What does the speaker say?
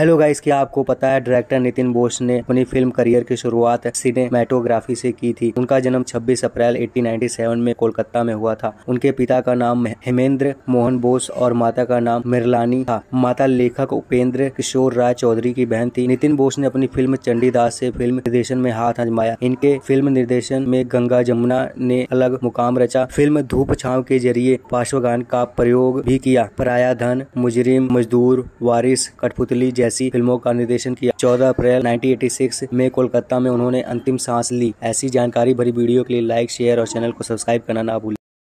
Hello guys क्या आपको पता है डायरेक्टर नितिन बोस ने अपनी फ़िल्म करियर की शुरुआत सिनेमेटोग्राफी से की थी। उनका जन्म 26 अप्रैल 1897 में कोलकाता में हुआ था। उनके पिता का नाम हेमेंद्र मोहन बोस और माता का नाम मिरलानी था। माता लेखक उपेंद्र किशोर राय चौधरी की बहन थी। नितिन बोस ने अपनी फ़िल्म चंडीदास से फ़िल्म निर्देशन में हाथ आजमाया। इनके फ़िल्म निर्देशन में गंगा जमुना ने अलग मुकाम रचा। फ़िल्म धूप छाव के ज़रिए पार्श्वगान का प्रयोग भी किया। पराया धन मुजरिम, मजदूर, वारिस, कठपुतली जैसी फ़िल्मों का निर्देशन किया। 14 अप्रैल 1986 में कोलकाता में उन्होंने अंतिम सांस ली। ऐसी जानकारी भरी वीडियो के लिए लाइक, शेयर और चैनल को सब्सक्राइब करना ना भूलें।